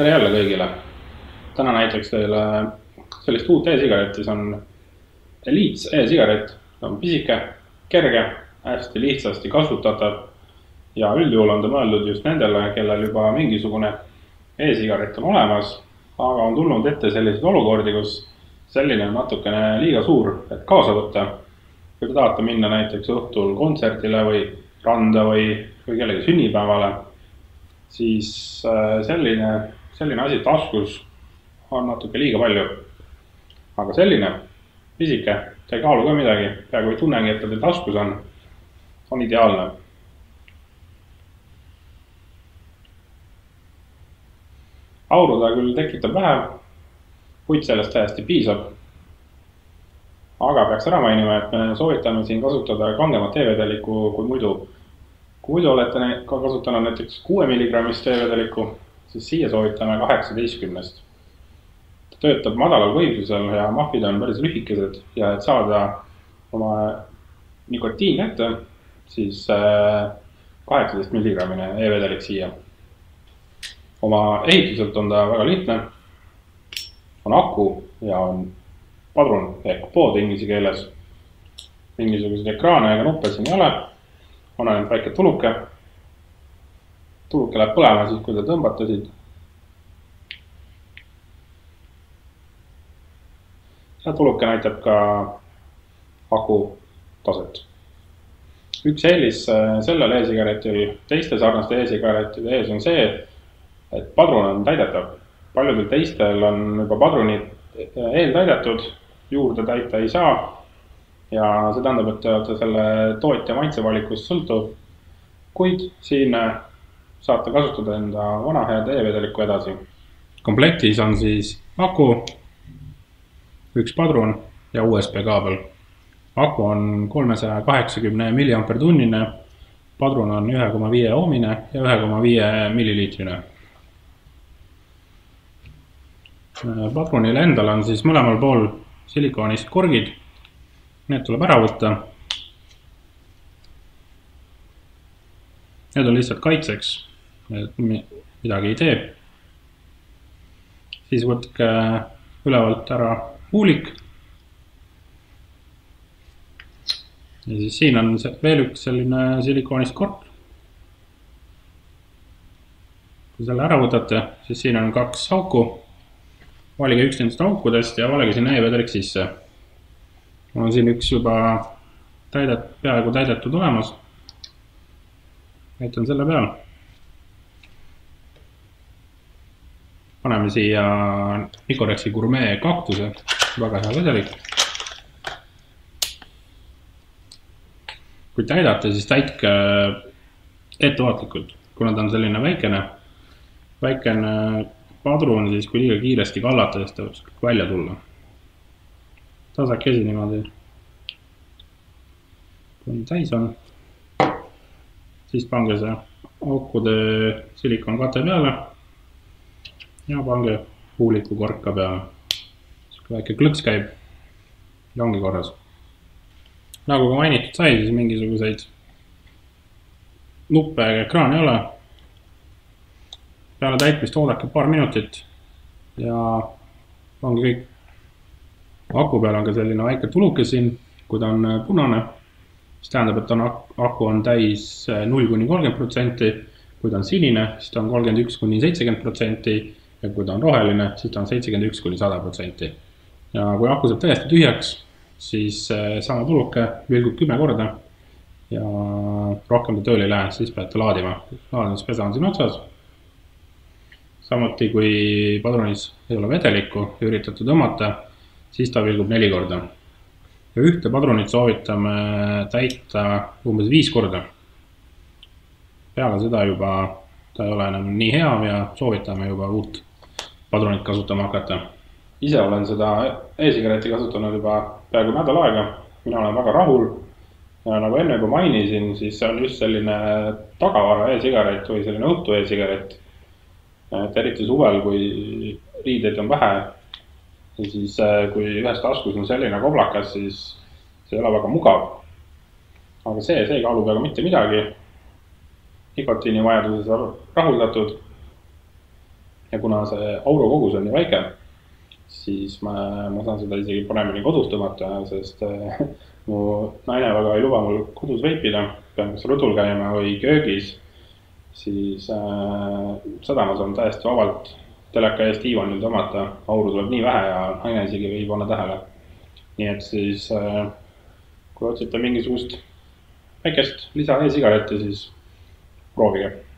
tere jälle kõigile. täna näitaks teile sellist uut e-sigaretti, see on Elites e-sigaret, ta on pisike, kerge, hästi lihtsasti kasutatav. ja üldjuhul on ta mõeldud just nendele, kellel juba mingisugune e-sigaret on olemas, aga on tulnud ette selliseid olukordi, kus selline on natukene liiga suur, et kaasa võtta. kui te tahate minna näiteks õhtul kontserdile või randa või, või kellegi sünnipäevale, siis äh, selline selline asi taskus on natuke liiga palju. aga selline pisike, ta ei kaalu ka midagi, peaaegu ei tunnegi, et ta teil taskus on, on ideaalne. auru ta küll tekitab vähe, kuid sellest täiesti piisab. aga peaks ära mainima, et me soovitame siin kasutada kangemat e-vedelikku kui muidu. kui muidu olete ka kasutanud näiteks kuue milligrammist e-vedelikku siis siia soovitame kaheksateistkümnest. ta töötab madalal võimsusel ja mahvid on päris lühikesed ja et saada oma nikotiin kätte, siis äh, kaheksateist milligrammine e-vedelik siia. oma ehituselt on ta väga lihtne. on aku ja on padrun ehk pood inglise keeles. mingisuguseid ekraane ega nuppe siin ei ole. on ainult väike tuluke tuluke läheb põlema siis, kui te tõmbate siit. ja tuluke näitab ka aku taset. üks eelis äh, sellel e-sigaretil teiste sarnaste e-sigarettide ees on see, et padrun on täidetav. paljudel teistel on juba padrunid äh, eeltäidetud, juurde täita ei saa. ja see tähendab, et te olete selle tootja maitsevalikust sõltuv. kuid siin äh, saate kasutada enda vana head e-vedelikku edasi. komplektis on siis aku, üks padrun ja USB kaabel. aku on kolmesaja kaheksakümne milliampertunnine, padrun on ühe koma viie ohmine ja ühe koma viie milliliitrine. padrunil endal on siis mõlemal pool silikoonist korgid. Need tuleb ära võtta Need on lihtsalt kaitseks midagi ei tee. siis võtke ülevalt ära huulik. ja siis siin on veel üks selline silikoonist kork. kui selle ära võtate, siis siin on kaks auku. valige üks nendest aukudest ja valige sinna e-vedelik sisse. mul on siin üks juba täidet-, peaaegu täidetud olemas. näitan selle peal paneme siia Nicorexi Gourmet kaktuse, väga hea vedelik. kui täidate, siis täitke ettevaatlikult, kuna ta on selline väikene, väikene padrun, siis kui liiga kiiresti kallata, siis ta võib välja tulla. tasakesi niimoodi. kui täis on, siis pange see aukude silikonkate peale ja pange huuliku korka peale. sihuke väike klõks käib ja ongi korras. nagu ka mainitud sai, siis mingisuguseid nuppe ega ekraani ei ole. peale täitmist oodake paar minutit ja ongi kõik. aku peal on ka selline väike tuluke siin, kui ta on punane, mis tähendab, et on aku on täis null kuni kolmkümmend protsenti. kui ta on sinine, siis ta on kolmkümmend üks kuni seitsekümmend protsenti ja kui ta on roheline, siis ta on seitsekümmend üks kuni sada protsenti. ja kui aku saab täiesti tühjaks, siis äh, sama tuluke vilgub kümme korda ja rohkem ta tööle ei lähe, siis peate laadima. laadimispesa on siin otsas. samuti, kui padrunis ei ole vedelikku ja üritate tõmmata, siis ta vilgub neli korda. ja ühte padrunit soovitame täita umbes viis korda. peale seda juba ta ei ole enam nii hea ja soovitame juba uut padrunit kasutama hakata. ise olen seda e-sigaretti kasutanud juba peaaegu nädal aega, mina olen väga rahul. nagu enne juba mainisin, siis see on just selline tagavara e-sigaret või selline õhtu e-sigaret. et eriti suvel, kui riideid on vähe, siis äh, kui ühes taskus on selline koblakas, siis see ei ole väga mugav. aga see, see ei kaalu peaaegu mitte midagi. nikotiinivajaduse saab rahuldatud ja kuna see auru kogus on nii väike, siis ma, ma saan seda isegi paremini kodus tõmmata, sest äh, mu naine väga ei luba mul kodus veipida, pean kas rõdul käima või köögis. siis äh, seda ma saan täiesti vabalt teleka ees diivanil tõmmata, auru tuleb nii vähe ja naine isegi ei pane tähele. nii et siis äh, kui otsite mingisugust väikest lisa e-sigaretti, siis proovige